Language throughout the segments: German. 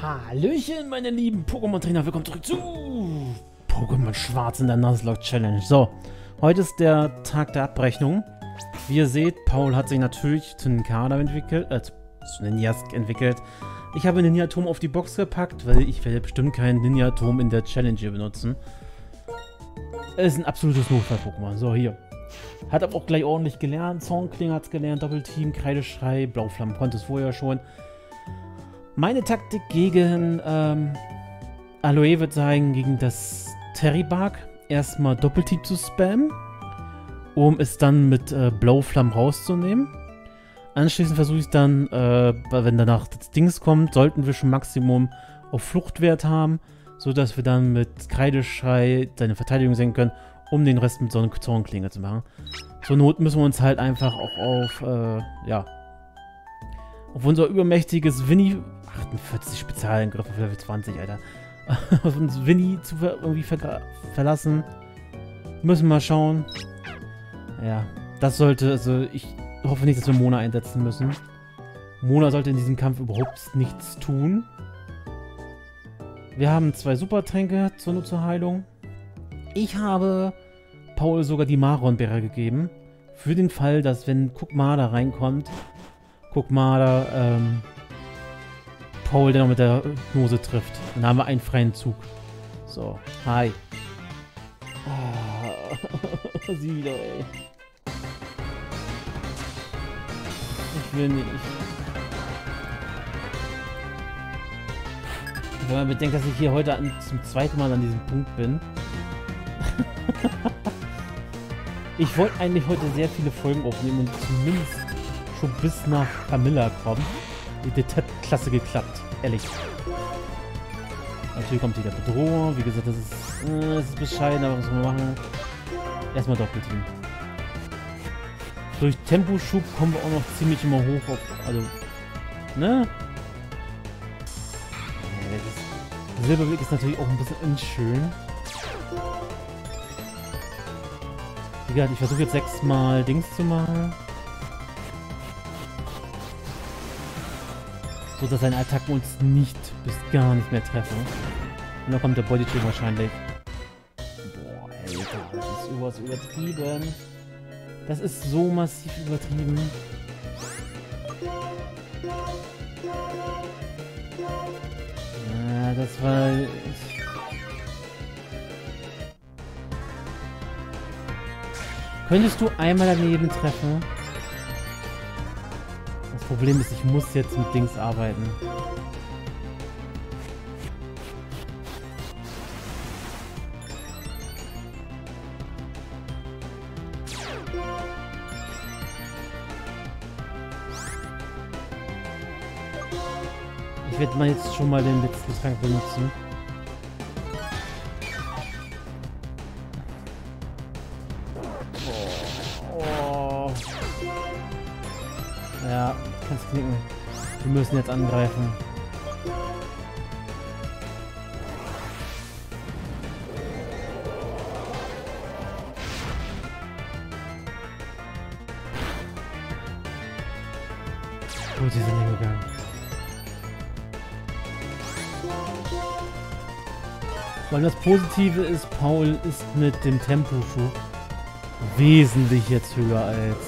Hallöchen, meine lieben Pokémon-Trainer. Willkommen zurück zu Pokémon Schwarz in der Nuzlocke Challenge. So, heute ist der Tag der Abrechnung. Wie ihr seht, Paul hat sich natürlich zu einem Kader entwickelt, äh, zu Ninjask entwickelt. Ich habe Ninja-Atom auf die Box gepackt, weil ich werde bestimmt keinen Ninja-Atom in der Challenge hier benutzen. Es ist ein absolutes Notfall-Pokémon. So, hier. Hat aber auch gleich ordentlich gelernt. Zornkling hat es gelernt, Doppelteam, Kreideschrei, Blauflammen konnte es vorher schon. Meine Taktik gegen ähm, Aloe wird sein, gegen das Terry-Bug erstmal Doppelteam zu spammen, um es dann mit äh, Blauflammen rauszunehmen. Anschließend versuche ich dann, äh, wenn danach das Dings kommt, sollten wir schon Maximum auf Fluchtwert haben, sodass wir dann mit Kreideschrei seine Verteidigung senken können, um den Rest mit so einer Zornklinge zu machen. Zur Not müssen wir uns halt einfach auch auf, äh, ja, auf unser übermächtiges Winnie 48 Spezialangriffe auf Level 20, Alter. auf uns Winnie zu ver irgendwie ver verlassen. Müssen wir mal schauen. Ja, das sollte, also ich hoffe nicht, dass wir Mona einsetzen müssen. Mona sollte in diesem Kampf überhaupt nichts tun. Wir haben zwei Supertränke zur Nutzerheilung. Ich habe Paul sogar die Maronbeere gegeben. Für den Fall, dass wenn Kukmada reinkommt, Kukmada ähm, Paul, der noch mit der Hypnose trifft. Dann haben wir einen freien Zug. So, hi. Oh, sie wieder, ey. Ich will nicht. Wenn man bedenkt, dass ich hier heute zum zweiten Mal an diesem Punkt bin. ich wollte eigentlich heute sehr viele Folgen aufnehmen und zumindest schon bis nach Camilla kommen. Das hat klasse geklappt, ehrlich. Natürlich kommt wieder Bedrohung. Wie gesagt, das ist, äh, das ist bescheiden, aber was man machen? Erstmal Doppelteam. Durch Temposchub kommen wir auch noch ziemlich immer hoch auf. Also, ne? Das Silberblick ist natürlich auch ein bisschen unschön. Gesagt, ich versuche jetzt sechsmal Dings zu machen. So dass seine Attacken uns nicht bis gar nicht mehr treffen. Und dann kommt der Bodycheck wahrscheinlich. Boah, Alter, das ist übers übertrieben. Das ist so massiv übertrieben. Ja, das war... Könntest du einmal daneben treffen? Problem ist, ich muss jetzt mit Dings arbeiten. Ich werde mal jetzt schon mal den letzten Trank benutzen. Wir müssen jetzt angreifen. Gut, sie sind hingegangen. Weil das Positive ist, Paul ist mit dem Temposchub wesentlich jetzt höher als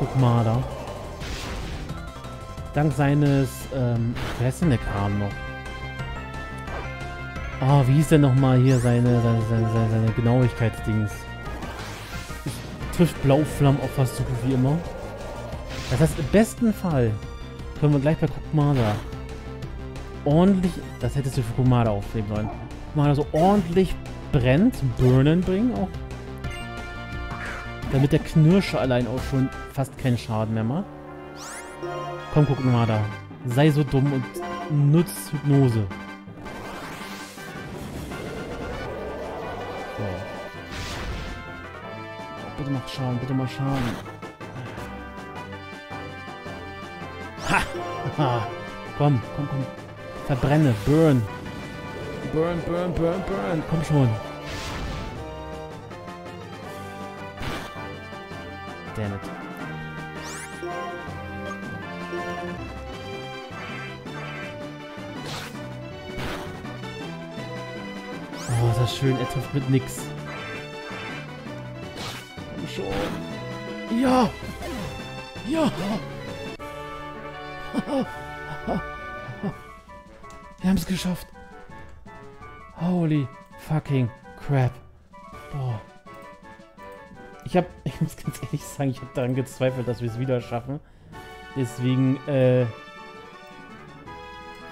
Guckmader. Dank seines, ähm, wer ist denn der Kram noch? Oh, wie hieß denn nochmal hier seine, seine, seine, seine, seine Genauigkeitsdings? Trifft Blauflammen so gut wie immer. Das heißt, im besten Fall können wir gleich bei Kukumada ordentlich, das hättest du für Kukumada aufnehmen sollen, mal so ordentlich brennt, burnen bringen auch. Damit der Knirscher allein auch schon fast keinen Schaden mehr macht. Komm, guck mal da. Sei so dumm und nutz Hypnose. So. Bitte mach Schaden, bitte mach Schaden. Ha! ha. Komm, komm, komm. Verbrenne, burn. Burn, burn, burn, burn. Komm schon. Damn it. Oh, das ist schön. Er trifft mit nix. Komm schon. Ja! Ja! Wir haben es geschafft. Holy fucking crap. Boah. Ich hab, ich muss ganz ehrlich sagen, ich habe daran gezweifelt, dass wir es wieder schaffen. Deswegen, äh,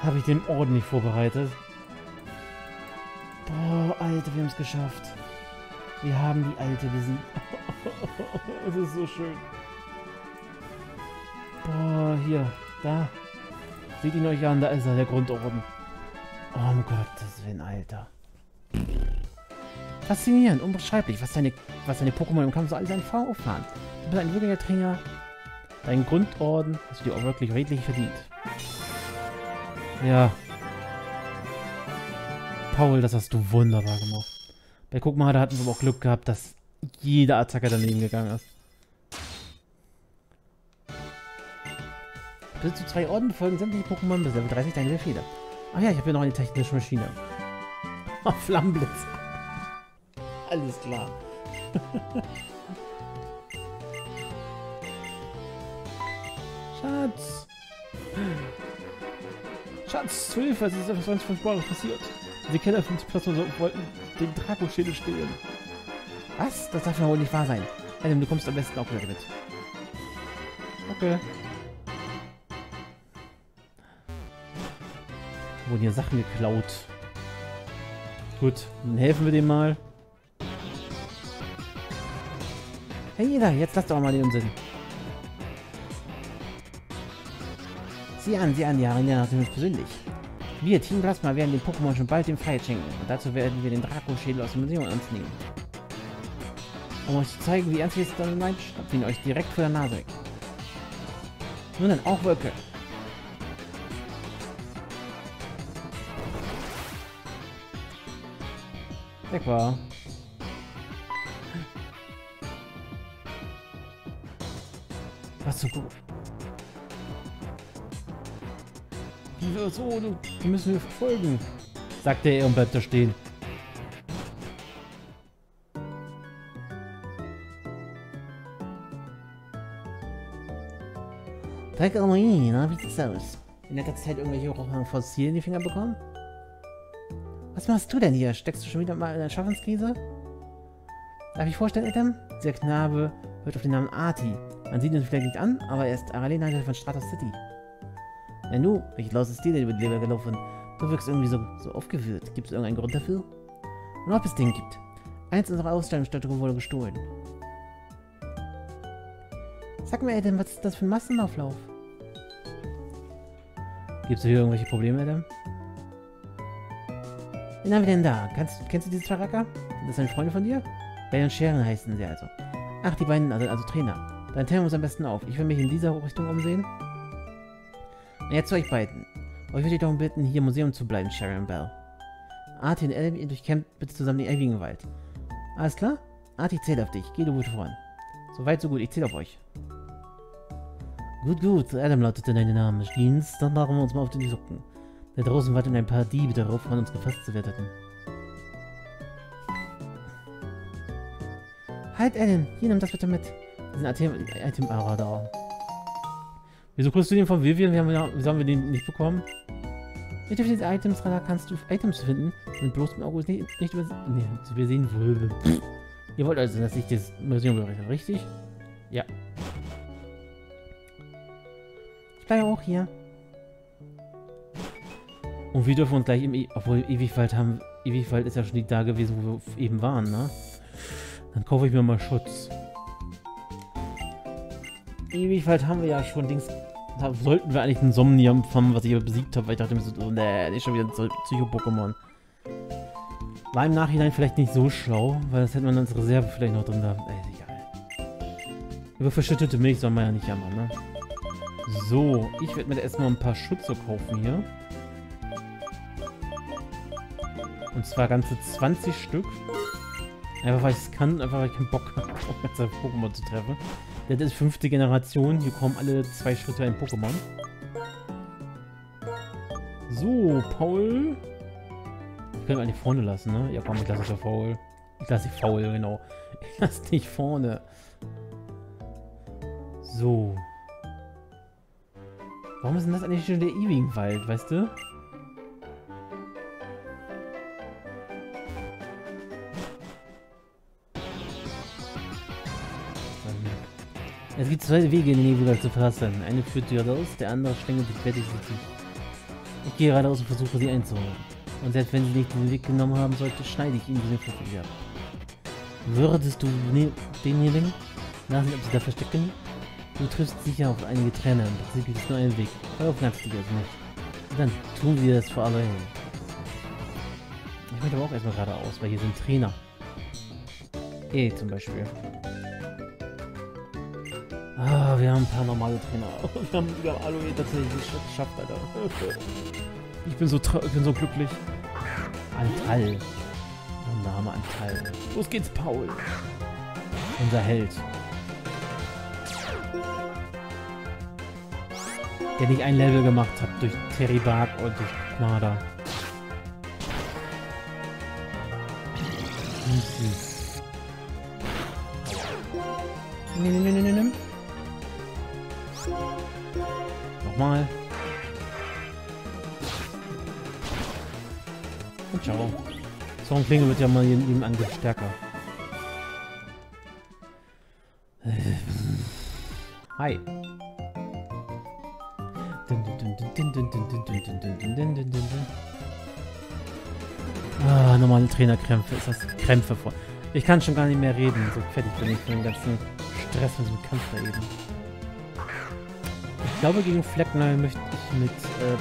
habe ich den Orden nicht vorbereitet. Boah, Alter, wir haben es geschafft. Wir haben die Alte besiegt. Es ist so schön. Boah, hier, da. Seht ihn euch an, da ist er, der Grundorden. Oh, um Gottes Willen, Alter. Faszinierend, unbeschreiblich, was deine, was deine Pokémon im Kampf so alles auffahren. Du bist ein wirklicher Trainer. Dein Grundorden hast du dir auch wirklich redlich verdient. Ja. Paul, das hast du wunderbar gemacht. Bei da hatten wir auch Glück gehabt, dass jede Attacke daneben gegangen ist. Bis zu zwei Orden folgen sämtliche Pokémon bis Level 30 deine Befehle. Ach ja, ich habe hier noch eine technische Maschine. Oh, Flammenblitz. Alles klar. Schatz. Schatz, Hilfe, es ist etwas ganz Furchtbares passiert. Die Keller 50 Personen so, wollten den Draco-Schädel stehlen. Was? Das darf ja wohl nicht wahr sein. Adam, du kommst am besten auch wieder mit. Okay. Wurden hier Sachen geklaut. Gut, dann helfen wir dem mal. Hey jeder, jetzt lass doch mal den Unsinn. Sieh an, sieh an, die Arena uns persönlich. Wir, Team Plasma, werden den Pokémon schon bald den Freiheit schenken. Und dazu werden wir den Draco-Schädel aus dem Museum uns nehmen. Um euch zu zeigen, wie ernst wir es damit meint, schnappt ihn euch direkt vor der Nase weg. Nun dann, auch Wolke. Weg war. Was so gut. So, du, die müssen wir verfolgen, sagte er und bleibt da stehen. Tag na, wie sieht's aus? In letzter Zeit irgendwelche Fossilien in die Finger bekommen? Was machst du denn hier? Steckst du schon wieder mal in der Schaffenskrise? Darf ich vorstellen, Adam? Dieser Knabe hört auf den Namen Arti. Man sieht ihn vielleicht nicht an, aber er ist Aralena von Stratos City. Wenn du, welche Laus ist dir denn über die Leber gelaufen? Du wirkst irgendwie so, so aufgewühlt. Gibt es irgendeinen Grund dafür? Und ob es den gibt. Eins unserer Ausstellungsstatuen wurde gestohlen. Sag mir, Adam, was ist das für ein Massenauflauf? Gibt es hier irgendwelche Probleme, Adam? Wen haben wir denn da? Kannst, kennst du diese zwei Racker? Das sind Freunde von dir? Ben und Sharon heißen sie also. Ach, die beiden, also, also Trainer. Dann teilen wir uns am besten auf. Ich will mich in dieser Richtung umsehen. Und jetzt zu euch beiden. Euch würde ich darum bitten, hier im Museum zu bleiben, Sharon Bell. Artie und Elvie, durchkämmt bitte zusammen den ewigen Wald. Alles klar? Artie zählt auf dich. Geh du gut voran. So weit, so gut. Ich zähle auf euch. Gut, gut. Adam lautete deine Name. Jeans, dann machen wir uns mal auf den Socken. Da draußen warten ein paar Diebe darauf, von uns gefasst zu werden. Halt, Ellen! Hier, nimm das bitte mit. Diesen Item, Item ah, da. Wieso kriegst du den von Vivian? Wir haben, wieso haben wir den nicht bekommen? Mit Hilfe des Items-Radar kannst du Items finden und bloß mit August nicht, nicht übersehen. Nee, wir sehen wohl. Ihr wollt also, dass ich das Museum berechne, richtig? Ja. Ich bleibe auch hier. Und wir dürfen uns gleich im... E Obwohl, Ewigwald haben... Ewigwald ist ja schon die da gewesen, wo wir eben waren, ne? Dann kaufe ich mir mal Schutz. Ewigwald haben wir ja schon Dings... Da sollten wir eigentlich einen Somnium haben, was ich besiegt habe, weil ich dachte mir so, oh, nee, ist schon wieder ein Psycho-Pokémon. War im Nachhinein vielleicht nicht so schlau, weil das hätte man als Reserve vielleicht noch drin gehabt. Ey, egal. Über verschüttete Milch soll man ja nicht jammern, ne? So, ich werde mir erstmal ein paar Schütze kaufen hier. Und zwar ganze 20 Stück. Einfach weil ich es kann, einfach weil ich keinen Bock habe, ganze Pokémon zu treffen. Das ist fünfte Generation. Hier kommen alle zwei Schritte ein Pokémon. So, Paul. Ich kann eigentlich vorne lassen, ne? Ja komm, ich lasse es ja faul. Ich lasse dich faul, genau. Ich lasse dich vorne. So. Warum ist denn das eigentlich schon der ewigen Wald, weißt du? Es gibt zwei Wege, in den Nebelwald zu verlassen. Eine führt geradeaus, der andere schlängelt sich fertig sich. Ich gehe geradeaus und versuche sie einzuholen. Und selbst wenn sie nicht den Weg genommen haben sollte, schneide ich ihnen den Flucht ab. Würdest du ne den hier nehmen? Nachsehen, ob sie da verstecken? Du triffst sicher auf einige Trainer. Im Prinzip gibt es nur einen Weg. Darauf kannst du das nicht. Dann tun wir das für alle hin. Ich möchte aber auch erstmal geradeaus, weil hier sind Trainer. E zum Beispiel. Ah, wir haben ein paar normale Trainer. Wir haben sogar Aloe tatsächlich geschafft, Alter. Ich bin so, ich bin so glücklich. Antal. Oh, Name Antal. Los geht's, Paul. Unser Held. Der nicht ein Level gemacht hat durch Terry Bark und durch Nada. Süß. Nimm, nimm, nimm, nimm, nimm. Nochmal. Und ciao. So ein Klinge wird ja mal in jedem Angriff stärker. Hi. Ah, normale Trainerkrämpfe. Ist das Krämpfe vor. Ich kann schon gar nicht mehr reden. So fertig bin ich von dem ganzen Stress von diesem Kampf da eben. Ich glaube, gegen Fleckner möchte ich mit äh,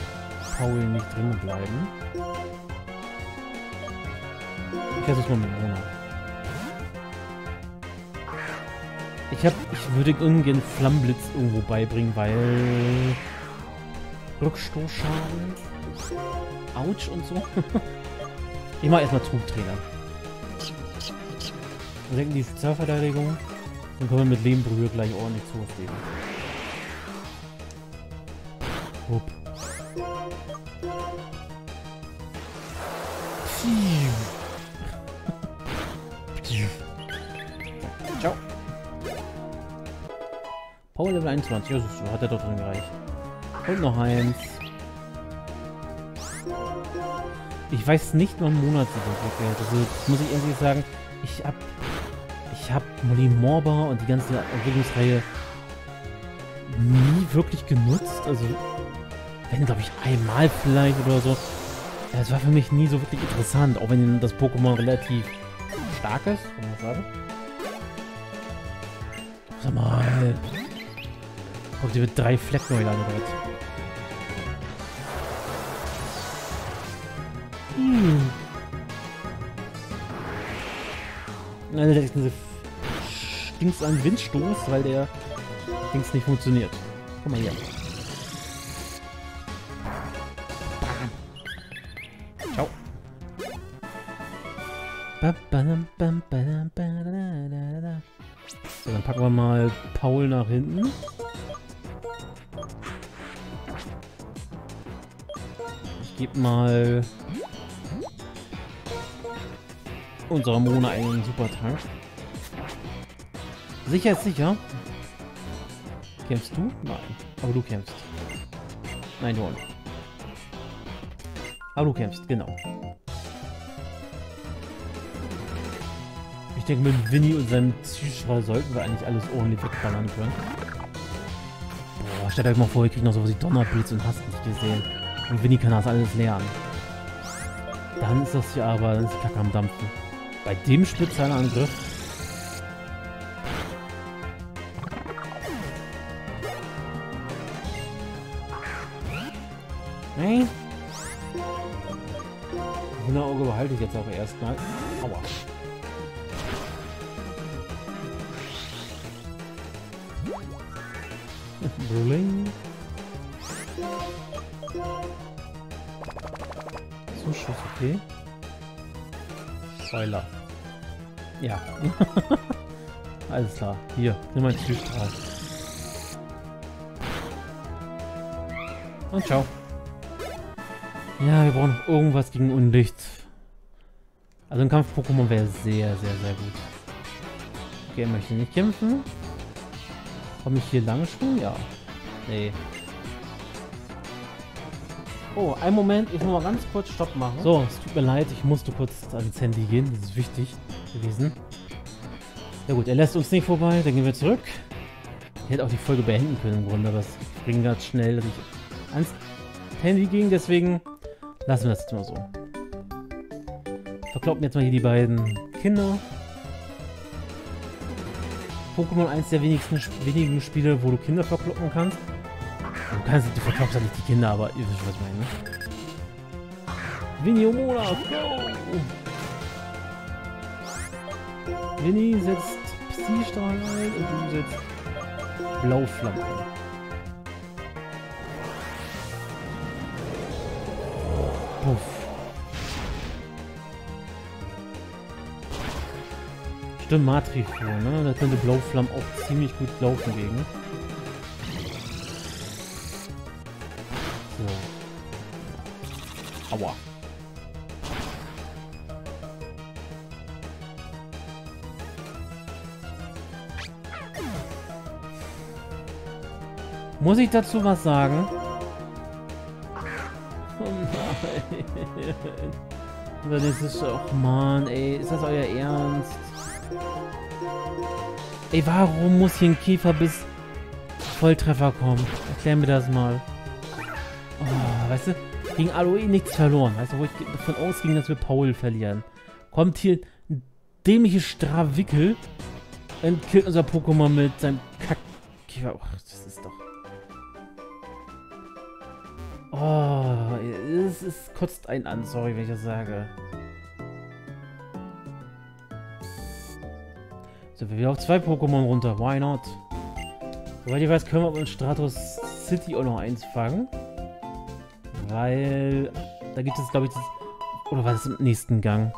Paul nicht drin bleiben. Ich versuch's mal mit Mona. Ich hab, ich würde ungern Flammenblitz irgendwo beibringen, weil Rückstoßschaden, Autsch und so. ich mach erstmal Trugträger. Wir senken die Spezialverteidigung. Dann können wir mit Lehmbrühe gleich ordentlich zu was geben. Hup. Ciao. Power Level 21, ja, so hat er doch drin gereicht. Und noch eins. Ich weiß nicht, wann Monat sich entwickelt. Also, muss ich ehrlich sagen, ich hab. Ich hab Molly Morba und die ganze Entwicklungsreihe nie wirklich genutzt. Also, wenn, glaube ich, einmal vielleicht oder so. Es war für mich nie so wirklich interessant, auch wenn das Pokémon relativ stark ist, kann man sagen. Sag mal. Guck, die wird drei Fleckneuland dort. Hm. Alter, der ist Dings an Windstoß, weil der Dings nicht funktioniert. Guck mal hier. So, dann packen wir mal Paul nach hinten. Ich gebe mal unserer Mona einen super Tank. Sicher ist sicher. Kämpfst du? Nein. Aber du kämpfst. Nein, du auch nicht. Aber du kämpfst, genau. Ich denke, mit Winnie und seinem Zuschauer sollten wir eigentlich alles ordentlich wegballern können. Boah, stellt euch mal vor, ihr kriegt noch sowas wie Donnerblitz und hast nicht gesehen. Und Winnie kann das alles lernen. Dann ist das ja aber, dann ist Kacke am Dampfen. Bei dem Spezialangriff Nein. Auge behalte ich jetzt auch erstmal. Aua. Bling. Zuschuss, okay. Spoiler. Ja. Alles klar. Hier, nimm mal Typ drauf. Und ciao. Ja, wir brauchen irgendwas gegen Unlicht. Also ein Kampf-Pokémon wäre sehr, sehr, sehr gut. Okay, möchte nicht kämpfen. Komme ich hier lang schon? Ja. Nee. Oh, einen Moment, ich muss mal ganz kurz Stopp machen. So, es tut mir leid, ich musste kurz ans Handy gehen, das ist wichtig gewesen. Ja gut, er lässt uns nicht vorbei, dann gehen wir zurück. Ich hätte auch die Folge beenden können im Grunde, aber es ging ganz schnell, dass ich ans Handy ging, deswegen lassen wir das jetzt mal so. Verkloppen jetzt mal hier die beiden Kinder. Pokémon eins der wenigsten, wenigen Spiele, wo du Kinder verkloppen kannst. Kannst, du verkloppst ja nicht die Kinder, aber ihr wisst, was ich meine. Ne? Winnie Omona, go! Winnie setzt Psystrahl ein und du setzt Blauflamme ein. Puff. Stimmt, Matrifur, ne? Da könnte Blauflamme auch ziemlich gut laufen gegen. Aua. Muss ich dazu was sagen? Oh nein. Das ist... Oh Mann, ey. Ist das euer Ernst? Ey, warum muss hier ein Käferbiss Volltreffer kommen? Erklär mir das mal. Oh, weißt du, gegen Aloe nichts verloren. Weißt du, wo ich davon ausging, dass wir Paul verlieren. Kommt hier ein dämliches Strawickel und killt unser Pokémon mit seinem Kack... Oh, das ist doch... Oh, es, es kotzt einen an, sorry, wenn ich das sage. So, wir wieder auf zwei Pokémon runter. Why not? Soweit ich weiß, können wir in Stratos City auch noch eins fangen. Weil da gibt es, glaube ich, das, oder war das im nächsten Gang?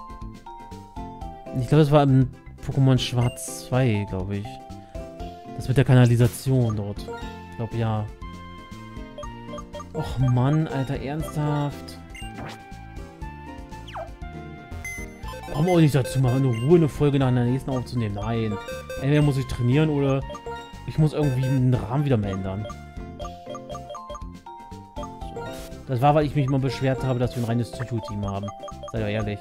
Ich glaube, das war im Pokémon Schwarz 2, glaube ich. Das mit der Kanalisation dort. Ich glaube, ja. Och Mann, Alter, ernsthaft. Komm auch nicht dazu, mal in Ruhe eine Folge nach der nächsten aufzunehmen. Nein. Entweder muss ich trainieren oder ich muss irgendwie den Rahmen wieder mal ändern. Das war, weil ich mich mal beschwert habe, dass wir ein reines Psycho-Team haben. Seid ihr ehrlich.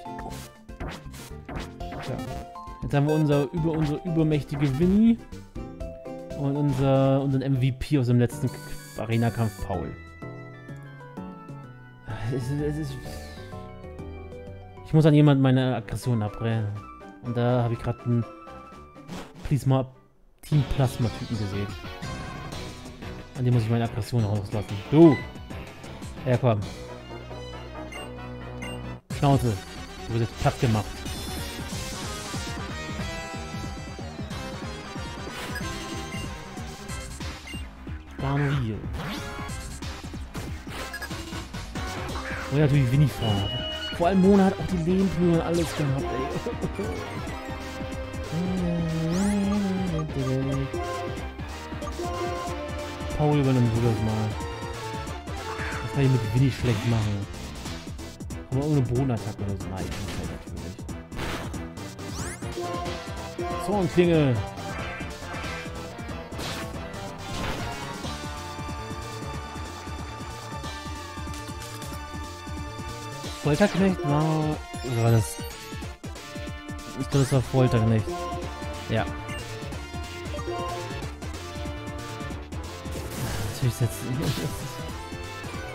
Ja. Jetzt haben wir unser, über, unsere übermächtige Winnie und unser, unseren MVP aus dem letzten Arena-Kampf Paul es, es ist... Ich muss an jemanden meine Aggression abbrennen. Und da habe ich gerade einen Prisma Team Plasma Typen gesehen. An dem muss ich meine Aggression rauslassen. Du! Ja, komm. Schnauze. Du wirst jetzt platt gemacht. Oh ja, natürlich Winnie-Farbe. Vor allem Mona hat auch die Lehmblühen und alles gehabt, ey. Paul übernimm du das mal. Das kann ich mit Winnie schlecht machen. Aber ohne Bodenattacke oder so. Nein, ich natürlich. Zornklinge. Folterknecht war... Oder war das... Ich glaube, das war Folterknecht. Ja. Natürlich setzen...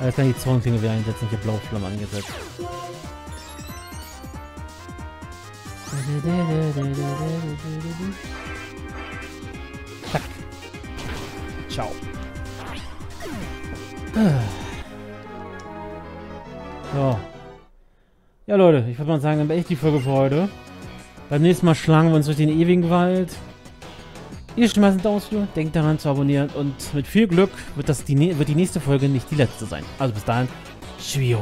Jetzt kann ich die Zornklinge wieder einsetzen. Ich habe Blauflamme angesetzt. Zack. Ciao. So. Ja, Leute, ich würde mal sagen, dann echt die Folge für heute. Beim nächsten Mal schlagen wir uns durch den ewigen Wald. Ihr schmeißt ein Video, denkt daran zu abonnieren und mit viel Glück wird, das die, wird die nächste Folge nicht die letzte sein. Also bis dahin, Tschüss.